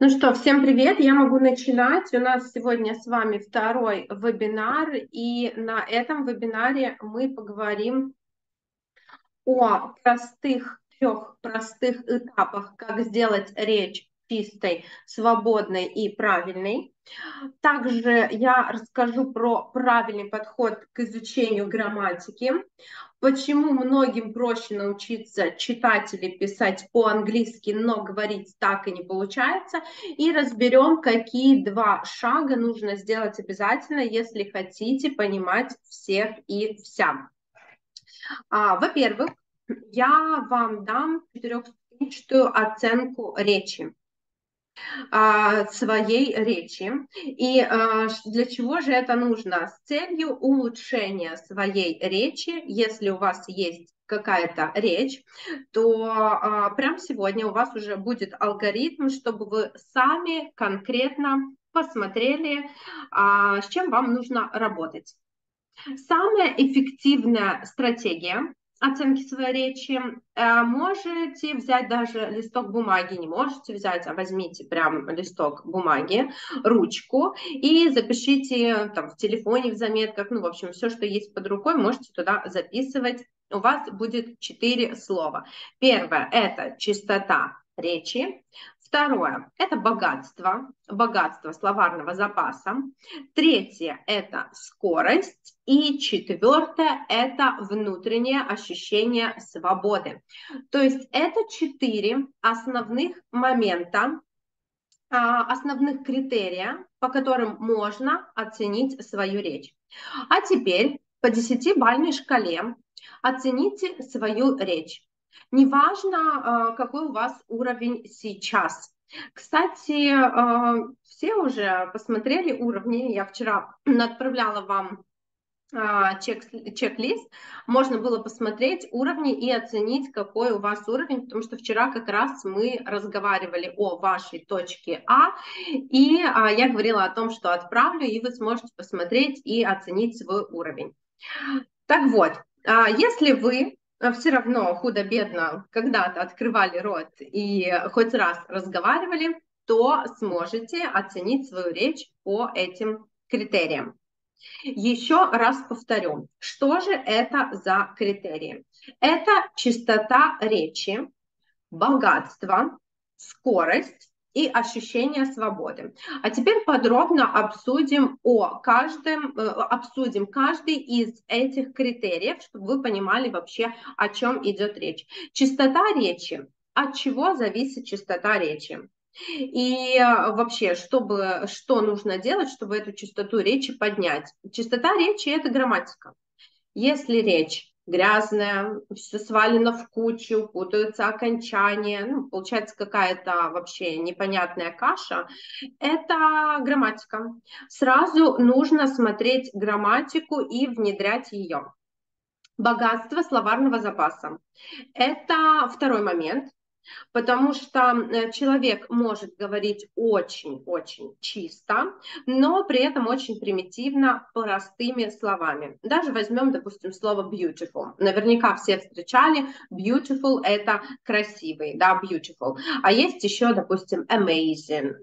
Ну что, всем привет, я могу начинать. У нас сегодня с вами второй вебинар, и на этом вебинаре мы поговорим о простых, трех простых этапах, как сделать речь чистой, свободной и правильной. Также я расскажу про правильный подход к изучению грамматики, почему многим проще научиться читать или писать по-английски, но говорить так и не получается, и разберем, какие два шага нужно сделать обязательно, если хотите понимать всех и вся. А, во-первых, я вам дам четырехступенчатую оценку речи. А, своей речи. И а, для чего же это нужно? С целью улучшения своей речи, если у вас есть какая-то речь, то а, прямо сегодня у вас уже будет алгоритм, чтобы вы сами конкретно посмотрели, а, с чем вам нужно работать. Самая эффективная стратегия оценки своей речи. Э, можете взять даже листок бумаги, не можете взять, а возьмите прям листок бумаги, ручку и запишите там в телефоне, в заметках, ну, в общем, все, что есть под рукой, можете туда записывать. У вас будет четыре слова. Первое – это чистота речи. Второе – это богатство, богатство словарного запаса. Третье – это скорость. И четвертое – это внутреннее ощущение свободы. То есть это четыре основных момента, а, основных критерия, по которым можно оценить свою речь. А теперь по десятибальной шкале оцените свою речь. Неважно, а, какой у вас уровень сейчас. Кстати, а, все уже посмотрели уровни. Я вчера отправляла вам а, чек, чек-лист, можно было посмотреть уровни и оценить, какой у вас уровень, потому что вчера как раз мы разговаривали о вашей точке А, и а, я говорила о том, что отправлю, и вы сможете посмотреть и оценить свой уровень. Так вот, а, если вы а все равно худо-бедно когда-то открывали рот и хоть раз разговаривали, то сможете оценить свою речь по этим критериям. Еще раз повторю, что же это за критерии? Это чистота речи, богатство, скорость, и ощущение свободы. А теперь подробно обсудим о каждом, э, обсудим каждый из этих критериев, чтобы вы понимали вообще, о чем идет речь. Чистота речи. От чего зависит чистота речи? И э, вообще, чтобы, что нужно делать, чтобы эту частоту речи поднять? Чистота речи – это грамматика. Если речь грязная, все свалено в кучу, путаются окончания, ну, получается какая-то вообще непонятная каша, это грамматика. Сразу нужно смотреть грамматику и внедрять ее. Богатство словарного запаса. Это второй момент потому что э, человек может говорить очень-очень чисто, но при этом очень примитивно, простыми словами. Даже возьмем, допустим, слово beautiful. Наверняка все встречали beautiful – это красивый, да, beautiful. А есть еще, допустим, amazing,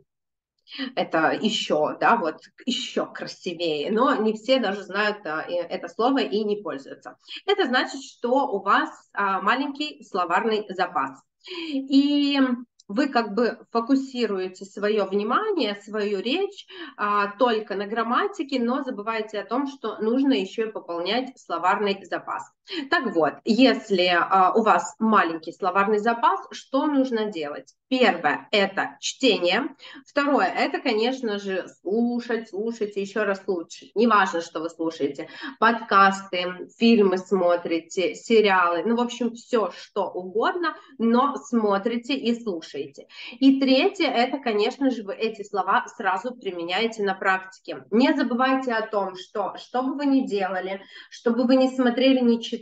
это еще, да, вот еще красивее, но не все даже знают а, это слово и не пользуются. Это значит, что у вас а, маленький словарный запас. И вы как бы фокусируете свое внимание, свою речь а, только на грамматике, но забываете о том, что нужно еще и пополнять словарный запас. Так вот, если а, у вас маленький словарный запас, что нужно делать? Первое – это чтение. Второе – это, конечно же, слушать, слушать еще раз слушать. Неважно, что вы слушаете. Подкасты, фильмы смотрите, сериалы. Ну, в общем, все, что угодно, но смотрите и слушаете. И третье – это, конечно же, вы эти слова сразу применяете на практике. Не забывайте о том, что, что бы вы ни делали, чтобы вы не смотрели, не читали,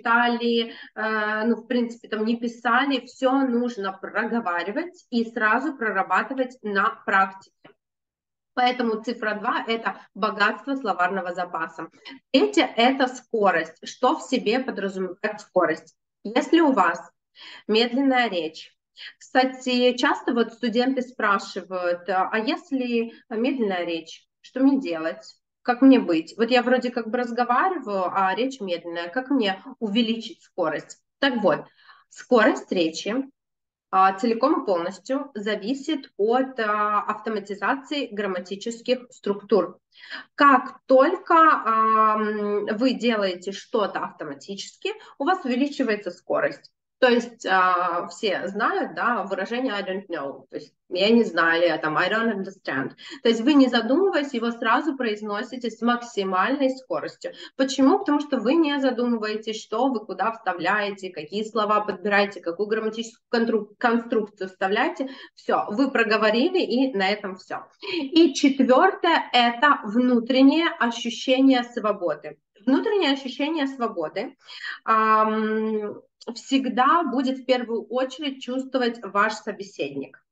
э, ну, в принципе, там не писали, все нужно проговаривать и сразу прорабатывать на практике. Поэтому цифра 2 – это богатство словарного запаса. Третье – это скорость. Что в себе подразумевает скорость? Если у вас медленная речь, Кстати, часто вот студенты спрашивают, а если медленная речь, что мне делать? Как мне быть? Вот я вроде как бы разговариваю, а речь медленная. Как мне увеличить скорость? Так вот, скорость речи а, целиком и полностью зависит от а, автоматизации грамматических структур. Как только вы делаете что-то автоматически, у вас увеличивается скорость. То есть э, все знают, да, выражение I don't know, то есть я не знаю, или там I don't understand. То есть вы не задумываясь, его сразу произносите с максимальной скоростью. Почему? Потому что вы не задумываетесь, что вы куда вставляете, какие слова подбираете, какую грамматическую конструкцию вставляете. Все, вы проговорили, и на этом все. И четвертое – это внутреннее ощущение свободы. Внутреннее ощущение свободы эм, всегда будет в первую очередь чувствовать ваш собеседник.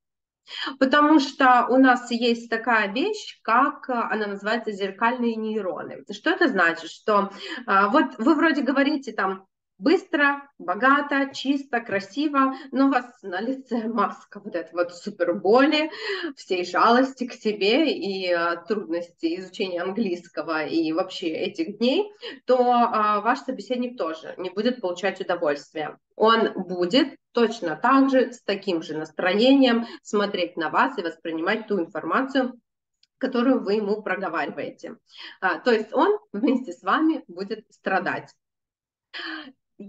Потому что у нас есть такая вещь, как она называется зеркальные нейроны. Что это значит? Что а, вот вы вроде говорите там быстро, богато, чисто, красиво, но у вас на лице маска вот этой вот суперболи, всей жалости к себе и а, трудности изучения английского и вообще этих дней, то а, ваш собеседник тоже не будет получать удовольствие. Он будет точно так же, с таким же настроением смотреть на вас и воспринимать ту информацию, которую вы ему проговариваете. А, то есть он вместе с вами будет страдать.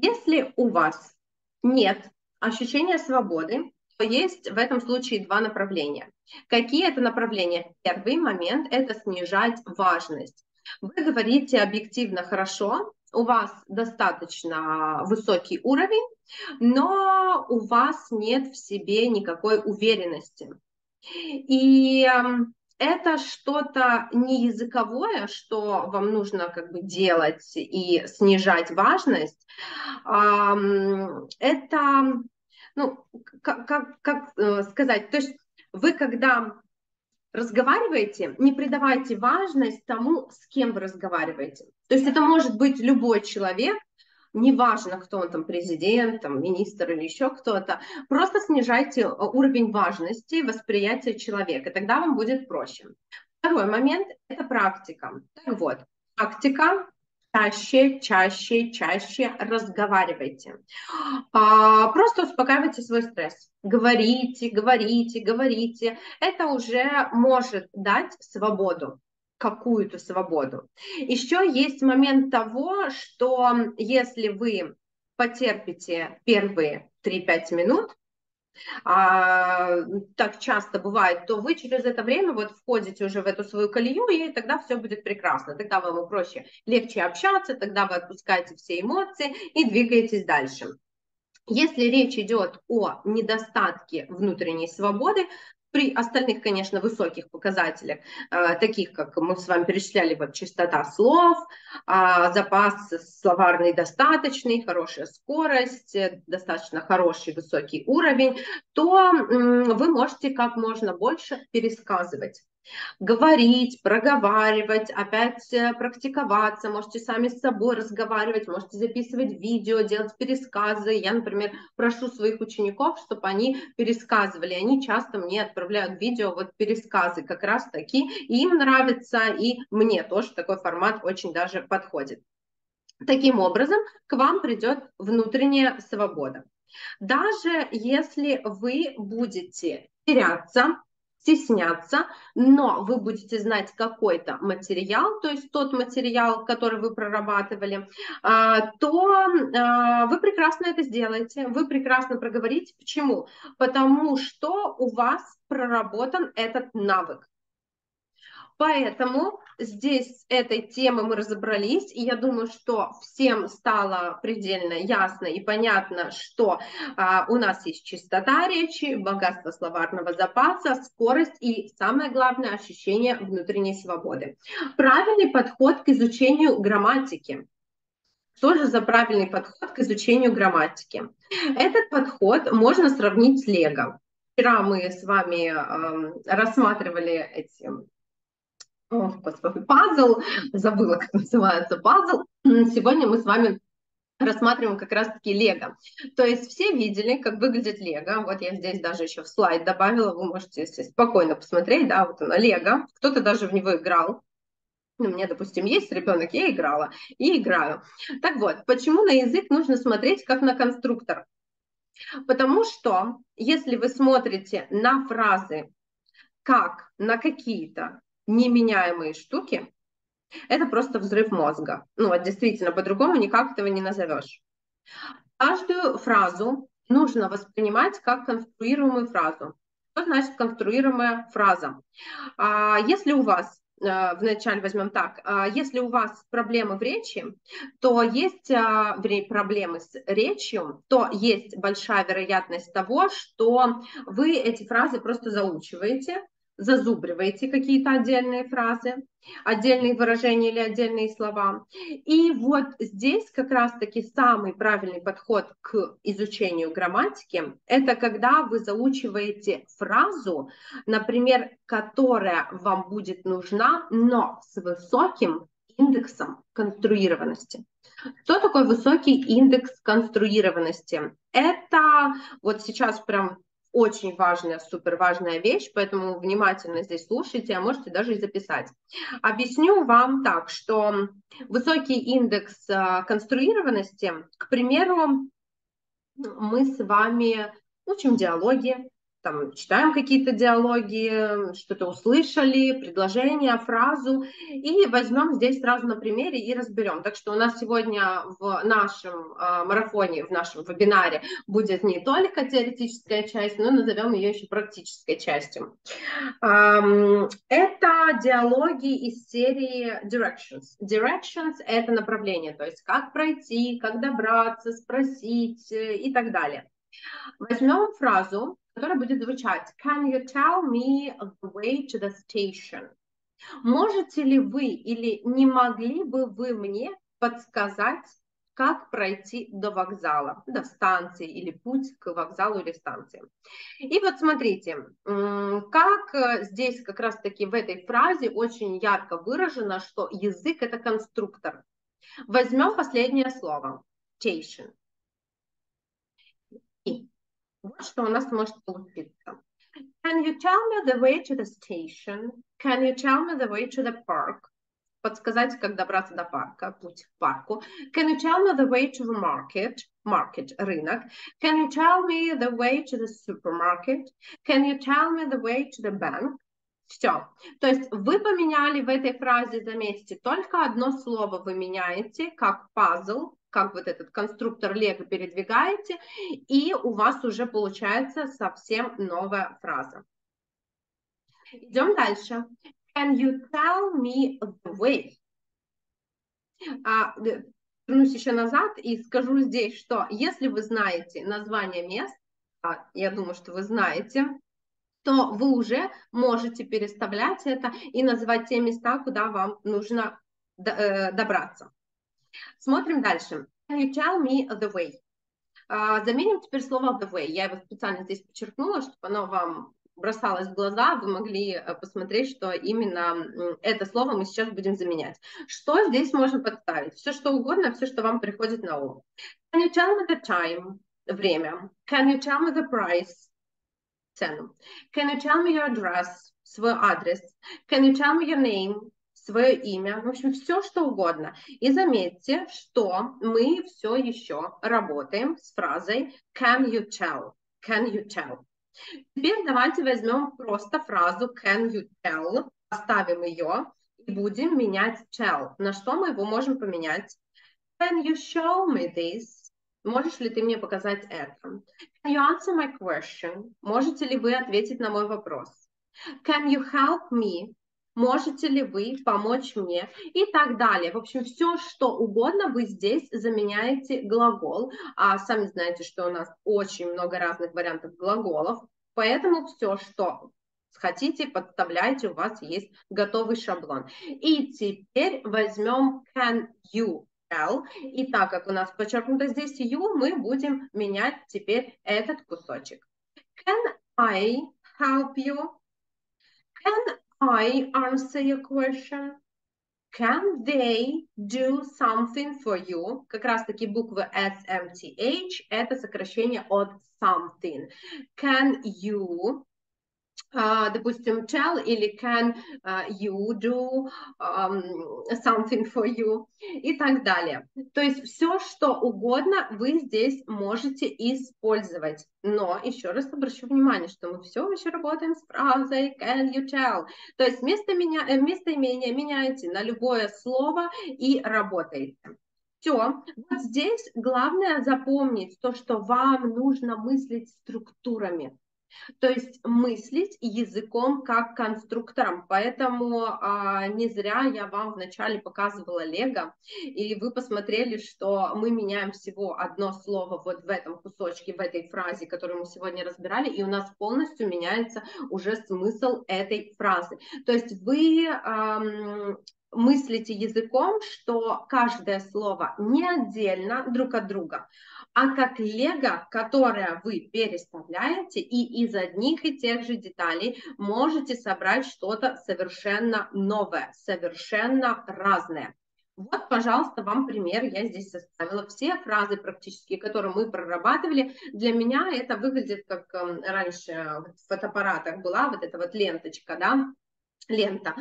Если у вас нет ощущения свободы, то есть в этом случае два направления. Какие это направления? Первый момент – это снижать важность. Вы говорите объективно хорошо, у вас достаточно высокий уровень, но у вас нет в себе никакой уверенности. И эм, это что-то не языковое, что вам нужно как бы делать и снижать важность. Это, ну, как, как, как э, сказать, то есть вы когда разговариваете, не придавайте важность тому, с кем вы разговариваете. То есть это может быть любой человек, неважно, кто он там, президент, там, министр или еще кто-то, просто снижайте э, уровень важности восприятия человека, тогда вам будет проще. Второй момент – это практика. Так вот, практика чаще, чаще, чаще разговаривайте. А, просто успокаивайте свой стресс. Говорите, говорите, говорите. Это уже может дать свободу какую-то свободу. Еще есть момент того, что если вы потерпите первые 3-5 минут, а, так часто бывает, то вы через это время вот входите уже в эту свою колею, и тогда все будет прекрасно. Тогда вам проще, легче общаться, тогда вы отпускаете все эмоции и двигаетесь дальше. Если речь идет о недостатке внутренней свободы, при остальных, конечно, высоких показателях, э, таких, как мы с вами перечисляли, вот частота слов, а, запас словарный достаточный, хорошая скорость, э, достаточно хороший высокий уровень, то вы можете как можно больше пересказывать говорить, проговаривать, опять э, практиковаться, можете сами с собой разговаривать, можете записывать видео, делать пересказы. Я, например, прошу своих учеников, чтобы они пересказывали. Они часто мне отправляют видео, вот пересказы как раз таки, и им нравится, и мне тоже такой формат очень даже подходит. Таким образом, к вам придет внутренняя свобода. Даже если вы будете теряться, стесняться, но вы будете знать какой-то материал, то есть тот материал, который вы прорабатывали, а, то а, вы прекрасно это сделаете, вы прекрасно проговорите. Почему? Потому что у вас проработан этот навык. Поэтому здесь этой темы мы разобрались, и я думаю, что всем стало предельно ясно и понятно, что а, у нас есть чистота речи, богатство словарного запаса, скорость и, самое главное, ощущение внутренней свободы. Правильный подход к изучению грамматики. Что же за правильный подход к изучению грамматики? Этот подход можно сравнить с Лего. Вчера мы с вами э, рассматривали эти о, господи, пазл, забыла, как называется пазл. Сегодня мы с вами рассматриваем как раз-таки лего. То есть все видели, как выглядит лего. Вот я здесь даже еще в слайд добавила, вы можете спокойно посмотреть, да, вот она лего. Кто-то даже в него играл. Ну, у меня, допустим, есть ребенок, я играла и играю. Так вот, почему на язык нужно смотреть как на конструктор? Потому что если вы смотрите на фразы как на какие-то неменяемые штуки, это просто взрыв мозга. Ну, вот действительно, по-другому никак этого не назовешь. Каждую фразу нужно воспринимать как конструируемую фразу. Что значит конструируемая фраза? А, если у вас э, вначале возьмем так, а, если у вас проблемы в речи, то есть а, проблемы с речью, то есть большая вероятность того, что вы эти фразы просто заучиваете, зазубриваете какие-то отдельные фразы, отдельные выражения или отдельные слова. И вот здесь как раз-таки самый правильный подход к изучению грамматики, это когда вы заучиваете фразу, например, которая вам будет нужна, но с высоким индексом конструированности. Что такое высокий индекс конструированности? Это вот сейчас прям очень важная, супер важная вещь, поэтому внимательно здесь слушайте, а можете даже и записать. Объясню вам так, что высокий индекс а, конструированности, к примеру, мы с вами учим диалоги, там, читаем какие-то диалоги, что-то услышали, предложение, фразу, и возьмем здесь сразу на примере и разберем. Так что у нас сегодня в нашем э, марафоне, в нашем вебинаре будет не только теоретическая часть, но назовем ее еще практической частью. Эм, это диалоги из серии Directions. Directions – это направление, то есть как пройти, как добраться, спросить э, и так далее. Возьмем фразу, которая будет звучать Can you tell me the way to the station? Можете ли вы или не могли бы вы мне подсказать, как пройти до вокзала, до станции или путь к вокзалу или станции. И вот смотрите, как э, здесь как раз-таки в этой фразе очень ярко выражено, что язык это конструктор. Возьмем последнее слово, station. Вот что у нас может получиться. Can you tell me the way to the station? Can you tell me the way to the park? Подсказать, как добраться до парка, путь к парку. Can you tell me the way to the market? Market, рынок. Can you tell me the way to the supermarket? Can you tell me the way to the bank? Все. То есть вы поменяли в этой фразе, заметьте, только одно слово вы меняете, как пазл, как вот этот конструктор Лего передвигаете, и у вас уже получается совсем новая фраза. Идем дальше. Can you tell me the way? А, вернусь еще назад и скажу здесь, что если вы знаете название мест, а я думаю, что вы знаете, то вы уже можете переставлять это и называть те места, куда вам нужно э, добраться. Смотрим дальше. You tell me the way? Uh, заменим теперь слово the way. Я его специально здесь подчеркнула, чтобы оно вам бросалось в глаза, вы могли э, посмотреть, что именно это слово мы сейчас будем заменять. Что здесь можно подставить? Все что угодно, все, что вам приходит на ум. Can you tell me the time? Время. Can you tell me the price? Цену. Can you tell me your address? Свой адрес. Can you tell me your name? Свое имя, в общем, все что угодно. И заметьте, что мы все еще работаем с фразой can you tell, can you tell. Теперь давайте возьмем просто фразу can you tell, оставим ее и будем менять tell. На что мы его можем поменять? Can you show me this? Можешь ли ты мне показать это? Can you answer my question? Можете ли вы ответить на мой вопрос? Can you help me? Можете ли вы помочь мне и так далее. В общем, все, что угодно, вы здесь заменяете глагол. А сами знаете, что у нас очень много разных вариантов глаголов, поэтому все, что хотите, подставляйте, у вас есть готовый шаблон. И теперь возьмем can you tell. И так как у нас подчеркнуто здесь you, мы будем менять теперь этот кусочек. Can I help you? Can I answer your question? Can they do something for you? Как раз таки буквы SMTH – это сокращение от something. Can you Uh, допустим, tell или can uh, you do something for you и так далее. То есть все, что угодно вы здесь можете использовать. Но еще раз обращу внимание, что мы все еще работаем с фразой can you tell. То есть вместо, меня, э, вместо имения меняете на любое слово и работаете. Все. Вот здесь главное запомнить то, что вам нужно мыслить структурами. То есть мыслить языком как конструктором. Поэтому а, не зря я вам вначале показывала Лего, и вы посмотрели, что мы меняем всего одно слово вот в этом кусочке, в этой фразе, которую мы сегодня разбирали, и у нас полностью меняется уже смысл этой фразы. То есть вы а, мыслите языком, что каждое слово не отдельно друг от друга, а как лего, которое вы переставляете, и из одних и тех же деталей можете собрать что-то совершенно новое, совершенно разное. Вот, пожалуйста, вам пример. Я здесь составила все фразы практически, которые мы прорабатывали. Для меня это выглядит как эм, раньше в фотоаппаратах была вот эта вот ленточка, да, лента,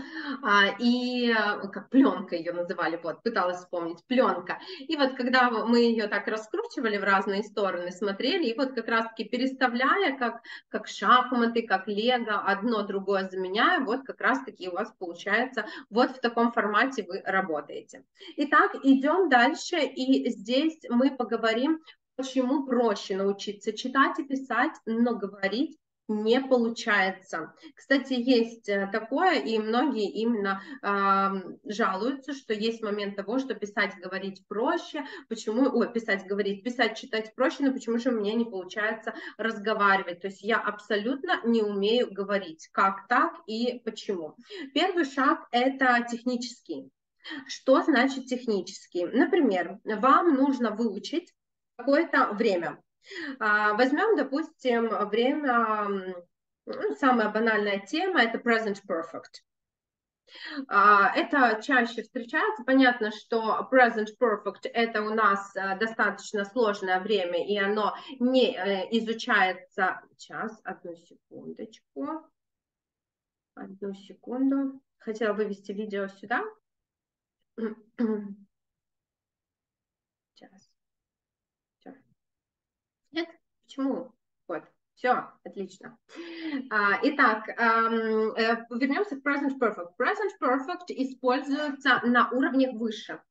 а, и э, как пленка ее называли, вот, пыталась вспомнить, пленка. И вот когда мы ее так раскручивали в разные стороны, смотрели, и вот как раз-таки переставляя, как, как шахматы, как лего, одно другое заменяя, вот как раз-таки у вас получается, вот в таком формате вы работаете. Итак, идем дальше, и здесь мы поговорим почему проще научиться читать и писать, но говорить не получается. Кстати, есть э, такое, и многие именно э, жалуются, что есть момент того, что писать, говорить проще, почему, ой, писать, говорить, писать, читать проще, но почему же у меня не получается разговаривать? То есть я абсолютно не умею говорить, как так и почему. Первый шаг – это технический. Что значит технический? Например, вам нужно выучить какое-то время. А, возьмем, допустим, время, ну, самая банальная тема – это present perfect. А, это чаще встречается. Понятно, что present perfect – это у нас э, достаточно сложное время, и оно не э, изучается... Сейчас, одну секундочку. Одну секунду. Хотела вывести видео сюда. Почему? Вот, все, отлично. А, итак, эм, э, вернемся к present perfect. Present perfect используется на уровне выше.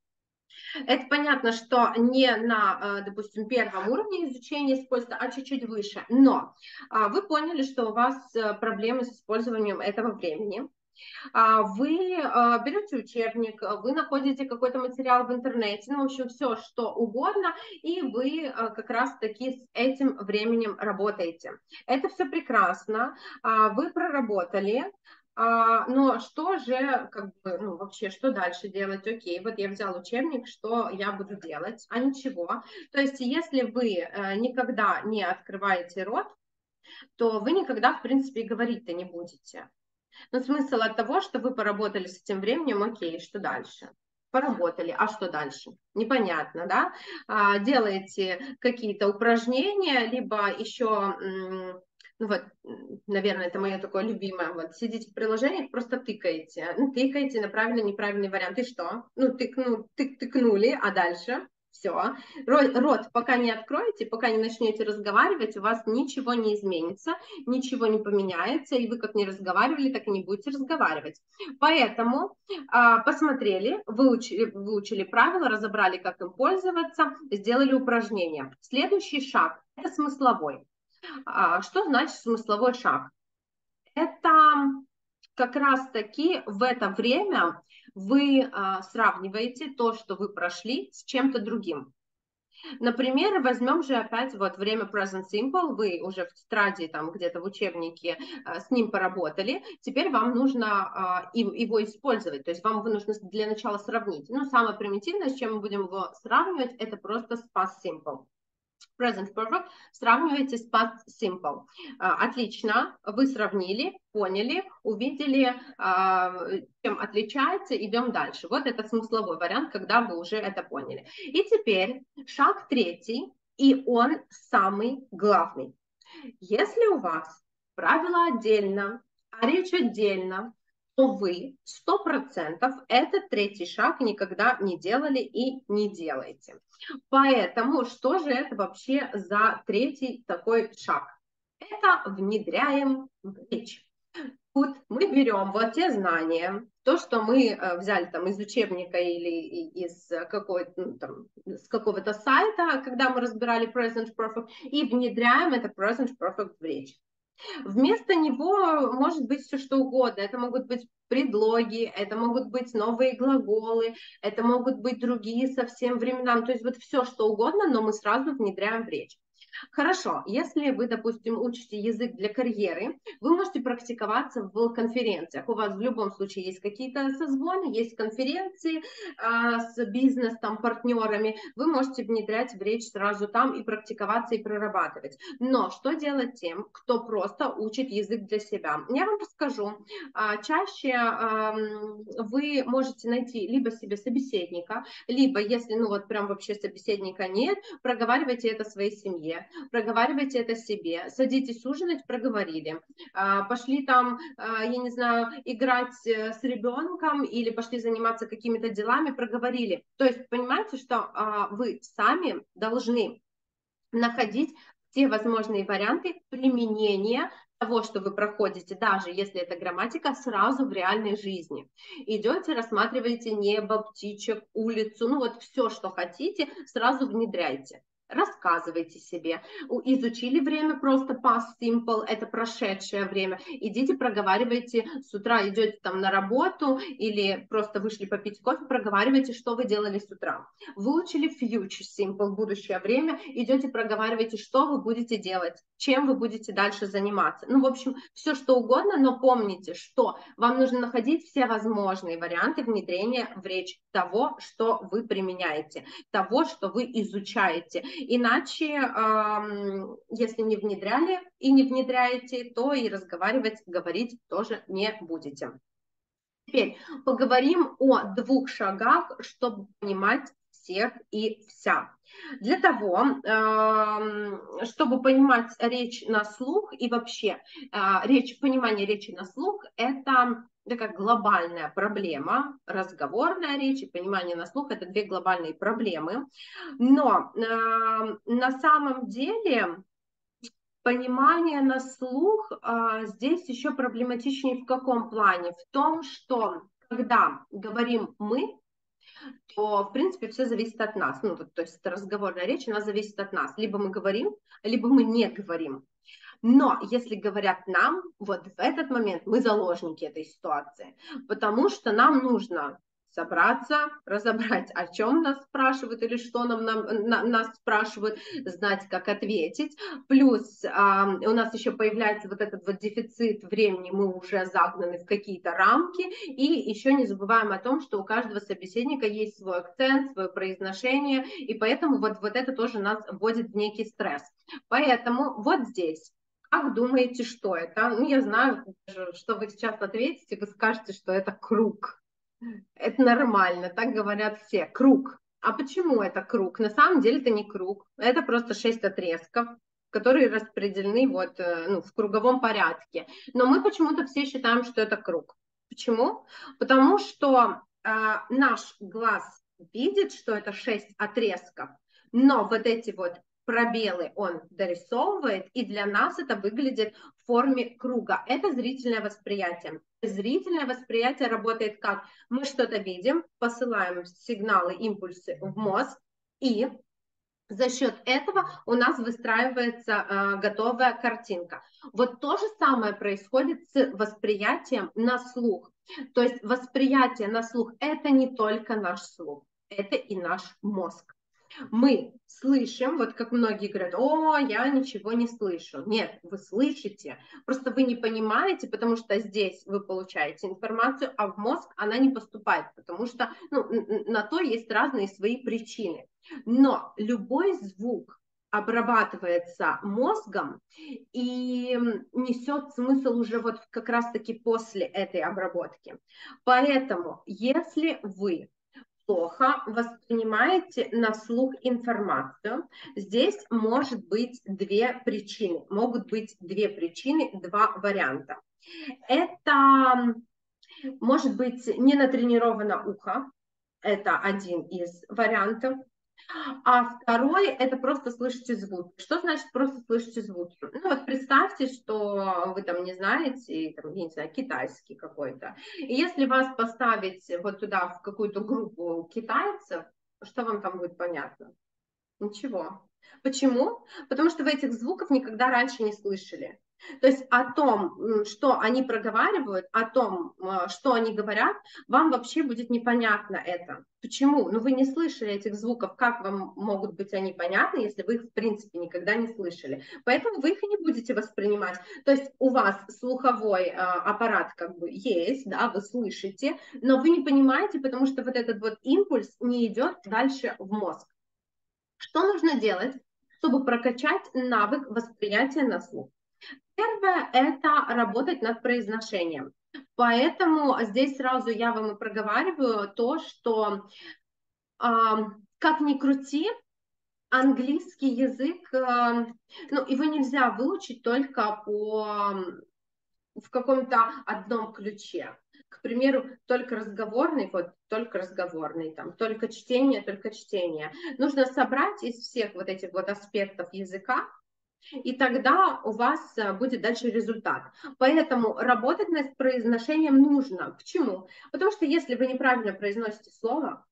Это понятно, что не на, э, допустим, первом уровне изучения используется, а чуть-чуть выше. Но а, вы поняли, что у вас э, проблемы с использованием этого времени. А, вы а, берете учебник, вы находите какой-то материал в интернете, ну, в общем, все, что угодно, и вы а, как раз-таки с этим временем работаете. Это все прекрасно, вы проработали, но что же, как бы, ну, вообще, что дальше делать? Окей, вот я взял учебник, что я буду делать? А ничего. То есть, если вы э, никогда не открываете рот, то вы никогда, в принципе, говорить-то не будете. Но смысл от того, что вы поработали с этим временем, окей, что дальше? Поработали, а что дальше? Непонятно, да? А, делаете какие-то упражнения, либо еще ну вот, наверное, это мое такое любимое, вот, сидите в приложениях, просто тыкаете, ну, тыкаете на правильный, неправильный вариант, и что? Ну, тыкну, тык, тыкнули, а дальше? Все. Рот, пока не откроете, пока не начнете разговаривать, у вас ничего не изменится, ничего не поменяется, и вы как не разговаривали, так и не будете разговаривать. Поэтому а, посмотрели, выучили, выучили правила, разобрали, как им пользоваться, сделали упражнение. Следующий шаг – это смысловой. А, что значит смысловой шаг? Это как раз-таки в это время вы а, сравниваете то, что вы прошли, с чем-то другим. Например, возьмем же опять вот время present simple, вы уже в тетради там где-то в учебнике а, с ним поработали, теперь вам нужно а, его использовать, то есть вам нужно для начала сравнить. Ну, самое примитивное, с чем мы будем его сравнивать, это просто past simple. Present perfect сравниваете с past simple. А, отлично, вы сравнили, поняли, увидели, а, чем отличается, идем дальше. Вот это смысловой вариант, когда вы уже это поняли. И теперь шаг третий, и он самый главный. Если у вас правило отдельно, а речь отдельно, то вы 100% этот третий шаг никогда не делали и не делаете. Поэтому что же это вообще за третий такой шаг? Это внедряем в речь. Тут мы берем вот те знания, то, что мы э, взяли там из учебника или из какой ну, с какого-то сайта, когда мы разбирали present perfect, и внедряем это present perfect в речь. Вместо него может быть все что угодно. Это могут быть предлоги, это могут быть новые глаголы, это могут быть другие совсем времена. То есть вот все что угодно, но мы сразу внедряем в речь. Хорошо, если вы, допустим, учите язык для карьеры, вы можете практиковаться в конференциях. У вас в любом случае есть какие-то созвоны, есть конференции а, с бизнесом, партнерами. Вы можете внедрять в речь сразу там и практиковаться и прорабатывать. Но что делать тем, кто просто учит язык для себя? Я вам расскажу. А, чаще а, вы можете найти либо себе собеседника, либо, если ну вот прям вообще собеседника нет, проговаривайте это своей семье проговаривайте это себе, садитесь ужинать, проговорили, а, пошли там, а, я не знаю, играть э, с ребенком или пошли заниматься какими-то делами, проговорили. То есть понимаете, что а, вы сами должны находить все возможные варианты применения того, что вы проходите, даже если это грамматика, сразу в реальной жизни. Идете, рассматриваете небо, птичек, улицу, ну вот все, что хотите, сразу внедряйте рассказывайте себе. Изучили время просто past simple, это прошедшее время. Идите, проговаривайте, с утра идете там на работу или просто вышли попить кофе, проговаривайте, что вы делали с утра. Выучили future simple, будущее время, идете, проговаривайте, что вы будете делать, чем вы будете дальше заниматься. Ну, в общем, все что угодно, но помните, что вам нужно находить все возможные варианты внедрения в речь того, что вы применяете, того, что вы изучаете. Иначе, если не внедряли и не внедряете, то и разговаривать, говорить тоже не будете. Теперь поговорим о двух шагах, чтобы понимать всех и вся. Для того, чтобы понимать речь на слух и вообще а, речь, понимание речи на слух, это такая глобальная проблема, разговорная речь и понимание на слух – это две глобальные проблемы. Но э, на самом деле понимание на слух э, здесь еще проблематичнее в каком плане? В том, что когда говорим мы, то, в принципе, все зависит от нас. Ну, то, то есть разговорная речь, она зависит от нас. Либо мы говорим, либо мы не говорим. Но если говорят нам, вот в этот момент мы заложники этой ситуации, потому что нам нужно собраться, разобрать, о чем нас спрашивают или что нам, нам на, нас спрашивают, знать, как ответить. Плюс а, у нас еще появляется вот этот вот дефицит времени, мы уже загнаны в какие-то рамки, и еще не забываем о том, что у каждого собеседника есть свой акцент, свое произношение, и поэтому вот, вот это тоже нас вводит в некий стресс. Поэтому вот здесь как думаете, что это? Ну, я знаю, что вы сейчас ответите, вы скажете, что это круг. Это нормально, так говорят все. Круг. А почему это круг? На самом деле это не круг, это просто шесть отрезков, которые распределены вот, э, ну, в круговом порядке. Но мы почему-то все считаем, что это круг. Почему? Потому что э, наш глаз видит, что это шесть отрезков, но вот эти вот пробелы он дорисовывает, и для нас это выглядит в форме круга. Это зрительное восприятие. Зрительное восприятие работает как? Мы что-то видим, посылаем сигналы, импульсы в мозг, и за счет этого у нас выстраивается э, готовая картинка. Вот то же самое происходит с восприятием на слух. То есть восприятие на слух – это не только наш слух, это и наш мозг мы слышим, вот как многие говорят, о, я ничего не слышу. Нет, вы слышите, просто вы не понимаете, потому что здесь вы получаете информацию, а в мозг она не поступает, потому что ну, на то есть разные свои причины. Но любой звук, обрабатывается мозгом и несет смысл уже вот как раз-таки после этой обработки. Поэтому, если вы плохо воспринимаете на слух информацию, здесь может быть две причины. Могут быть две причины, два варианта. Это может быть не натренировано ухо, это один из вариантов. А второй – это просто слышите звуки. Что значит просто слышите звуки? Ну вот представьте, что вы там не знаете, там, не знаю, китайский какой-то. И если вас поставить вот туда в какую-то группу китайцев, что вам там будет понятно? Ничего. Почему? Потому что вы этих звуков никогда раньше не слышали. То есть о том, что они проговаривают, о том, а, что они говорят, вам вообще будет непонятно это. Почему? Ну вы не слышали этих звуков, как вам могут быть они понятны, если вы их в принципе никогда не слышали. Поэтому вы их и не будете воспринимать. То есть у вас слуховой э, аппарат как бы есть, да, вы слышите, но вы не понимаете, потому что вот этот вот импульс не идет дальше в мозг. Что нужно делать, чтобы прокачать навык восприятия на слух? Первое – это работать над произношением. Поэтому здесь сразу я вам и проговариваю то, что э, как ни крути, английский язык, э, ну, его нельзя выучить только по, в каком-то одном ключе. К примеру, только разговорный, вот только разговорный, там, только чтение, только чтение. Нужно собрать из всех вот этих вот аспектов языка и тогда у вас э, будет дальше результат. Поэтому работать над произношением нужно. Почему? Потому что если вы неправильно произносите слово,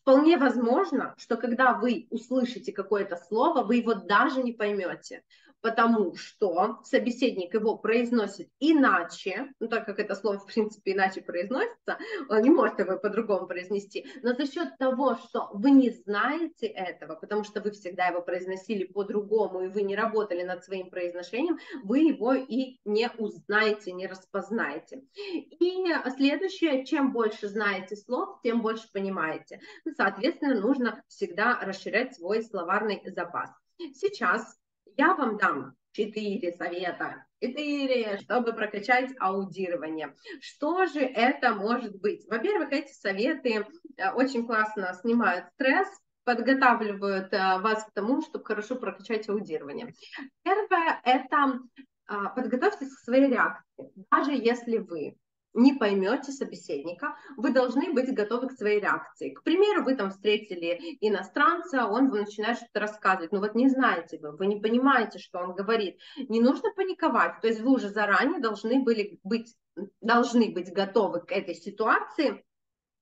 Вполне возможно, что когда вы услышите какое-то слово, вы его даже не поймете потому что собеседник его произносит иначе, ну, так как это слово, в принципе, иначе произносится, он не может его по-другому произнести, но за счет того, что вы не знаете этого, потому что вы всегда его произносили по-другому, и вы не работали над своим произношением, вы его и не узнаете, не распознаете. И следующее, чем больше знаете слов, тем больше понимаете. Соответственно, нужно всегда расширять свой словарный запас. Сейчас я вам дам четыре совета, четыре, чтобы прокачать аудирование. Что же это может быть? Во-первых, эти советы э, очень классно снимают стресс, подготавливают э, вас к тому, чтобы хорошо прокачать аудирование. Первое – это а, подготовьтесь к своей реакции. Даже если вы не поймете собеседника, вы должны быть готовы к своей реакции. К примеру, вы там встретили иностранца, он вам начинает что-то рассказывать, но вот не знаете вы, вы не понимаете, что он говорит. Не нужно паниковать, то есть вы уже заранее должны были быть, должны быть готовы к этой ситуации,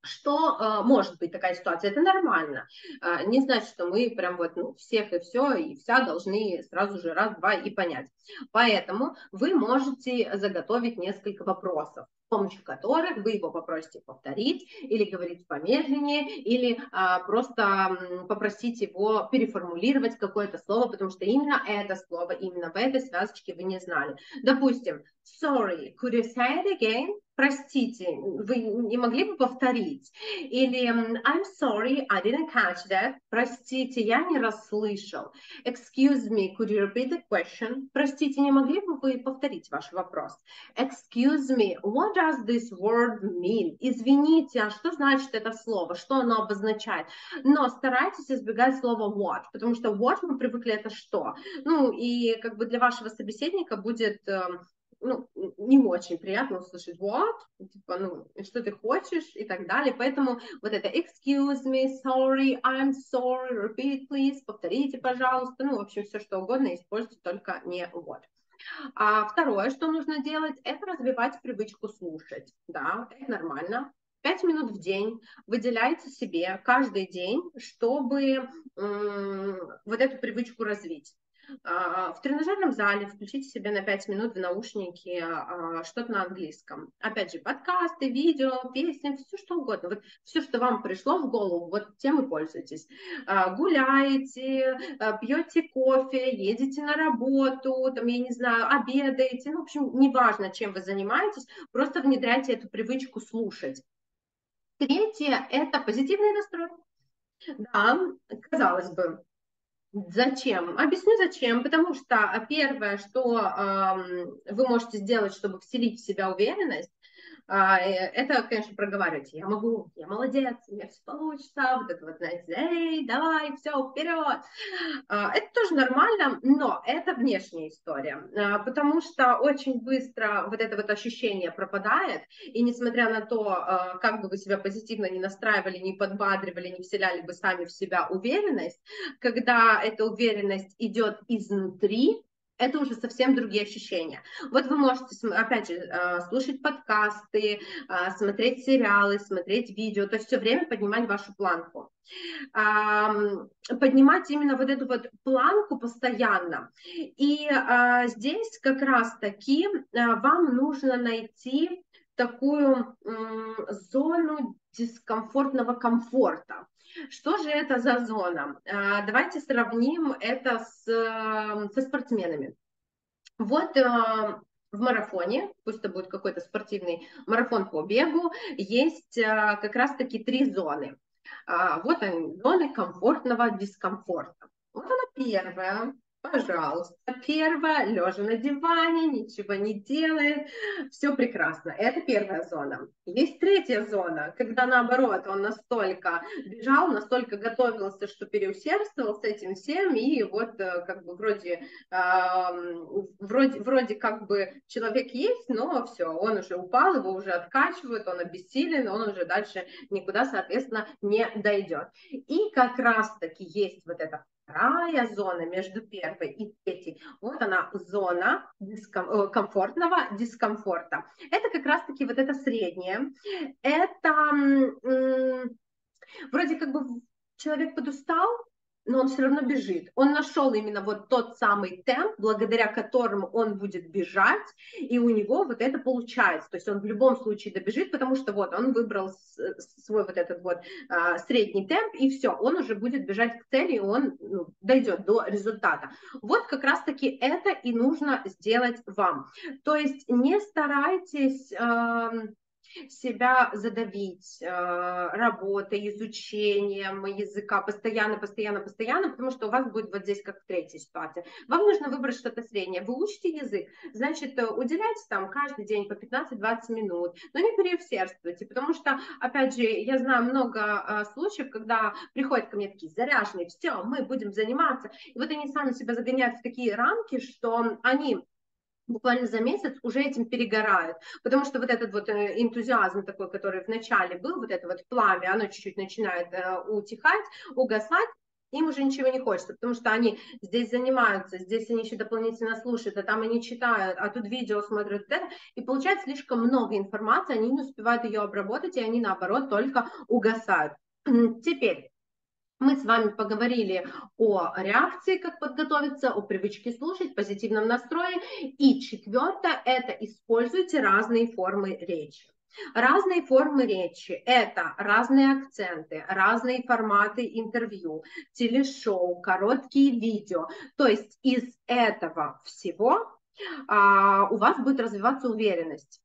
что э, может быть такая ситуация, это нормально. Э, не значит, что мы прям вот ну, всех и все, и вся должны сразу же раз, два и понять. Поэтому вы можете заготовить несколько вопросов с помощью которых вы его попросите повторить или говорить помедленнее, или а, просто попросить его переформулировать какое-то слово, потому что именно это слово, именно в этой связочке вы не знали. Допустим, sorry, could you say it again? Простите, вы не могли бы повторить? Или I'm sorry, I didn't catch that. Простите, я не расслышал. Excuse me, could you repeat the question? Простите, не могли бы вы повторить ваш вопрос? Excuse me, what does this word mean? Извините, а что значит это слово? Что оно обозначает? Но старайтесь избегать слова what, потому что what мы привыкли это что? Ну и как бы для вашего собеседника будет эм, ну, не очень приятно услышать what, типа, ну, что ты хочешь и так далее. Поэтому вот это excuse me, sorry, I'm sorry, repeat please, повторите, пожалуйста, ну, в общем, все что угодно, используйте только не what. А второе, что нужно делать, это развивать привычку слушать, да, это нормально. Пять минут в день выделяйте себе каждый день, чтобы вот эту привычку развить. А, в тренажерном зале включите себе на 5 минут в наушники а, что-то на английском. Опять же, подкасты, видео, песни, все что угодно. Вот все, что вам пришло в голову, вот тем и пользуйтесь. А, гуляете, пьете кофе, едете на работу, там, я не знаю, обедаете. Ну, в общем, неважно, чем вы занимаетесь, просто внедряйте эту привычку слушать. Третье – это позитивный настрой. Да, казалось бы, Зачем? Объясню зачем. Потому что первое, что э, вы можете сделать, чтобы вселить в себя уверенность, а, это, конечно, проговаривать. Я могу, я молодец, у меня все получится, вот это вот, знаете, эй, давай, все, вперед. А, это тоже нормально, но это внешняя история, а, потому что очень быстро вот это вот ощущение пропадает, и несмотря на то, как бы вы себя позитивно не настраивали, не подбадривали, не вселяли бы сами в себя уверенность, когда эта уверенность идет изнутри, это уже совсем другие ощущения. Вот вы можете, опять же, э, слушать подкасты, э, смотреть сериалы, смотреть видео, то есть все время поднимать вашу планку. Поднимать именно вот эту вот планку постоянно. И э, здесь как раз-таки вам нужно найти такую зону дискомфортного комфорта. Что же это за зона? А, давайте сравним это с, со спортсменами. Вот э, в марафоне, пусть это будет какой-то спортивный марафон по бегу, есть э, как раз-таки три зоны. А, вот они, зоны комфортного дискомфорта. Вот она первая, Пожалуйста. Первое, лежа на диване, ничего не делает, все прекрасно. Это первая зона. Есть третья зона, когда наоборот он настолько бежал, настолько готовился, что переусердствовал с этим всем, и вот э, как бы вроде, э, вроде, вроде как бы человек есть, но все, он уже упал, его уже откачивают, он обессилен, он уже дальше никуда, соответственно, не дойдет. И как раз-таки есть вот эта вторая зона между первой и третьей, вот она зона диском, э, комфортного дискомфорта. Это как раз-таки вот это среднее. Это вроде как бы человек подустал, но он все равно бежит. Он нашел именно вот тот самый темп, благодаря которому он будет бежать, и у него вот это получается. То есть он в любом случае добежит, потому что вот он выбрал свой вот этот вот а, средний темп, и все, он уже будет бежать к цели, и он ну, дойдет до результата. Вот как раз-таки это и нужно сделать вам. То есть не старайтесь... Э, себя задавить э, работой, изучением языка постоянно, постоянно, постоянно, потому что у вас будет вот здесь как в третьей ситуации. Вам нужно выбрать что-то среднее. Вы учите язык, значит, э, уделяйте там каждый день по 15-20 минут, но не переусердствуйте, потому что, опять же, я знаю много э, случаев, когда приходят ко мне такие заряженные, все, мы будем заниматься, и вот они сами себя загоняют в такие рамки, что они буквально за месяц уже этим перегорают, потому что вот этот вот э, энтузиазм такой, который в начале был, вот это вот пламя, оно чуть-чуть начинает э, утихать, угасать, им уже ничего не хочется, потому что они здесь занимаются, здесь они еще дополнительно слушают, а там они читают, а тут видео смотрят, и получается слишком много информации, они не успевают ее обработать, и они наоборот только угасают. Теперь, мы с вами поговорили о реакции, как подготовиться, о привычке слушать, позитивном настрое. И четвертое – это используйте разные формы речи. Разные формы речи – это разные акценты, разные форматы интервью, телешоу, короткие видео. То есть из этого всего а, у вас будет развиваться уверенность.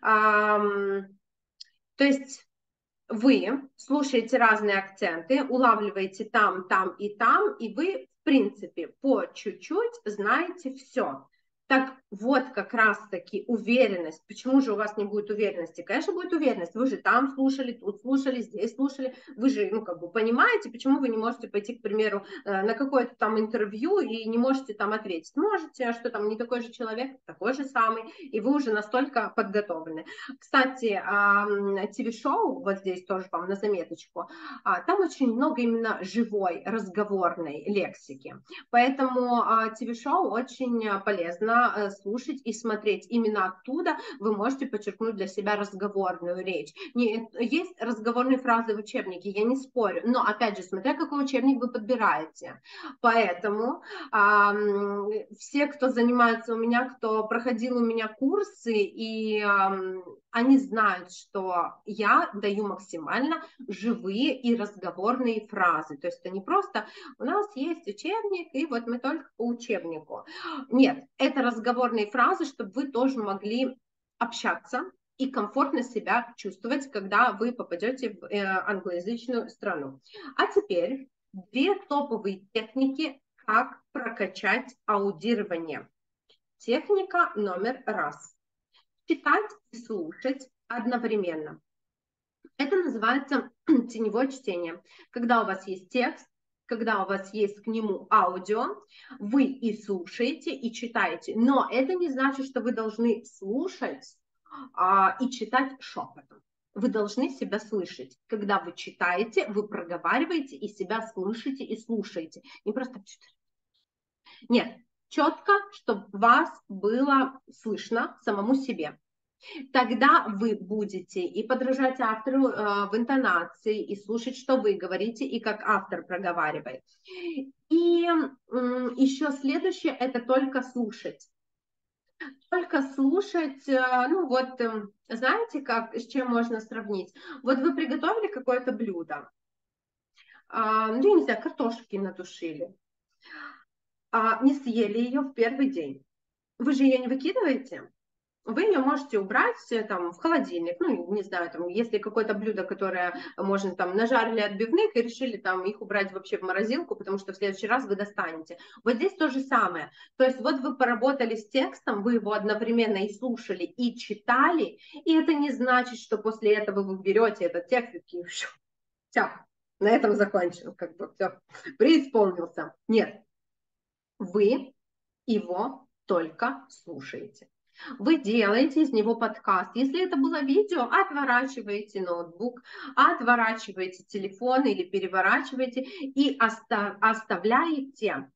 А, то есть вы слушаете разные акценты, улавливаете там, там и там, и вы, в принципе, по чуть-чуть знаете все. Так вот как раз-таки уверенность. Почему же у вас не будет уверенности? Конечно, будет уверенность. Вы же там слушали, тут слушали, здесь слушали. Вы же, ну, как бы понимаете, почему вы не можете пойти, к примеру, э, на какое-то там интервью и не можете там ответить. Можете, а что там не такой же человек, такой же самый, и вы уже настолько подготовлены. Кстати, ТВ-шоу, вот здесь тоже вам на заметочку, а, там очень много именно живой, разговорной лексики. Поэтому ТВ-шоу очень полезно э, слушать и смотреть. Именно оттуда вы можете подчеркнуть для себя разговорную речь. Не, есть разговорные фразы в учебнике, я не спорю, но опять же, смотря какой учебник вы подбираете. Поэтому а, все, кто занимается у меня, кто проходил у меня курсы, и а, они знают, что я даю максимально живые и разговорные фразы. То есть это не просто у нас есть учебник, и вот мы только по учебнику. Нет, это разговорные фразы, чтобы вы тоже могли общаться и комфортно себя чувствовать, когда вы попадете в э, англоязычную страну. А теперь две топовые техники как прокачать аудирование. Техника номер раз. Читать и слушать одновременно. Это называется теневое чтение. Когда у вас есть текст, когда у вас есть к нему аудио, вы и слушаете, и читаете. Но это не значит, что вы должны слушать а, и читать шепотом. Вы должны себя слышать. Когда вы читаете, вы проговариваете и себя слышите и слушаете. Не просто Нет, четко, чтобы вас было слышно самому себе тогда вы будете и подражать автору э, в интонации, и слушать, что вы говорите, и как автор проговаривает. И э, еще следующее – это только слушать. Только слушать, э, ну вот, э, знаете, как, с чем можно сравнить? Вот вы приготовили какое-то блюдо, э, ну, я не знаю, картошки натушили, э, не съели ее в первый день. Вы же ее не выкидываете? вы ее можете убрать э, там в холодильник, ну, не знаю, там, если какое-то блюдо, которое можно там нажарили отбивных и решили там их убрать вообще в морозилку, потому что в следующий раз вы достанете. Вот здесь то же самое. То есть вот вы поработали с текстом, вы его одновременно и слушали, и читали, и это не значит, что после этого вы берете этот текст и такие, все, на этом закончил, как бы все, преисполнился. Нет, вы его только слушаете. Вы делаете из него подкаст. Если это было видео, отворачиваете ноутбук, отворачиваете телефон или переворачиваете и оставляете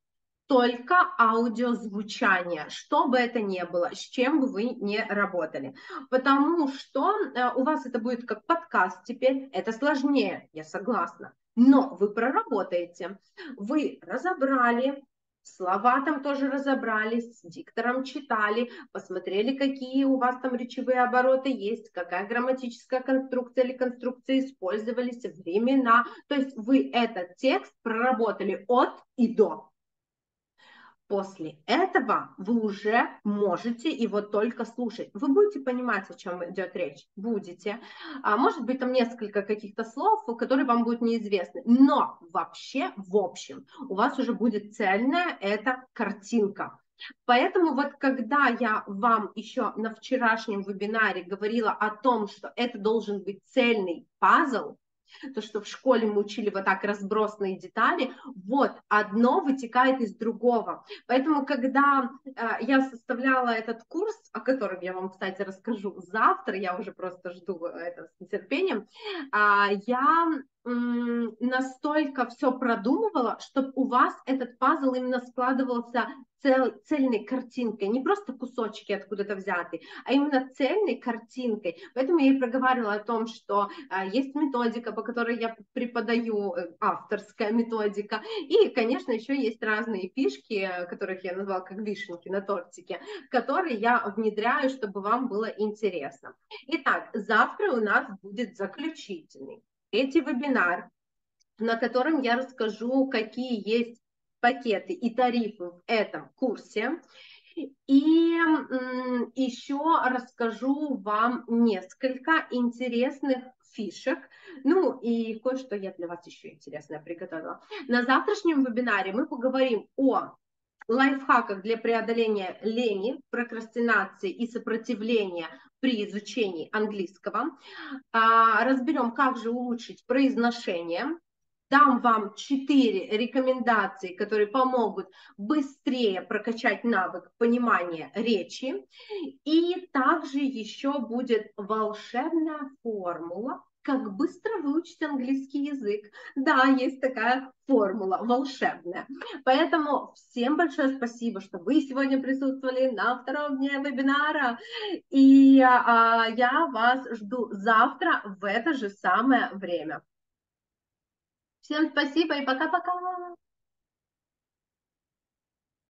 только аудиозвучание, что бы это ни было, с чем бы вы не работали. Потому что э, у вас это будет как подкаст теперь, это сложнее, я согласна. Но вы проработаете, вы разобрали, Слова там тоже разобрались, с диктором читали, посмотрели, какие у вас там речевые обороты есть, какая грамматическая конструкция или конструкции использовались, времена. То есть вы этот текст проработали от и до. После этого вы уже можете его только слушать. Вы будете понимать, о чем идет речь? Будете. А, может быть, там несколько каких-то слов, которые вам будут неизвестны. Но вообще, в общем, у вас уже будет цельная эта картинка. Поэтому вот когда я вам еще на вчерашнем вебинаре говорила о том, что это должен быть цельный пазл, то, что в школе мы учили вот так разбросанные детали, вот, одно вытекает из другого. Поэтому, когда э, я составляла этот курс, о котором я вам, кстати, расскажу завтра, я уже просто жду это с нетерпением, э, я настолько все продумывала, чтобы у вас этот пазл именно складывался цел, цельной картинкой, не просто кусочки откуда-то взяты, а именно цельной картинкой. Поэтому я и проговаривала о том, что а, есть методика, по которой я преподаю, э, авторская методика, и, конечно, еще есть разные фишки, которых я назвала как вишенки на тортике, которые я внедряю, чтобы вам было интересно. Итак, завтра у нас будет заключительный третий вебинар, на котором я расскажу, какие есть пакеты и тарифы в этом курсе. И еще расскажу вам несколько интересных фишек. Ну и кое-что я для вас еще интересное приготовила. На завтрашнем вебинаре мы поговорим о лайфхаках для преодоления лени, прокрастинации и сопротивления при изучении английского. А, разберем, как же улучшить произношение. Дам вам четыре рекомендации, которые помогут быстрее прокачать навык понимания речи. И также еще будет волшебная формула как быстро выучить английский язык. Да, есть такая формула волшебная. Поэтому всем большое спасибо, что вы сегодня присутствовали на втором дне вебинара. И а, я вас жду завтра в это же самое время. Всем спасибо и пока-пока.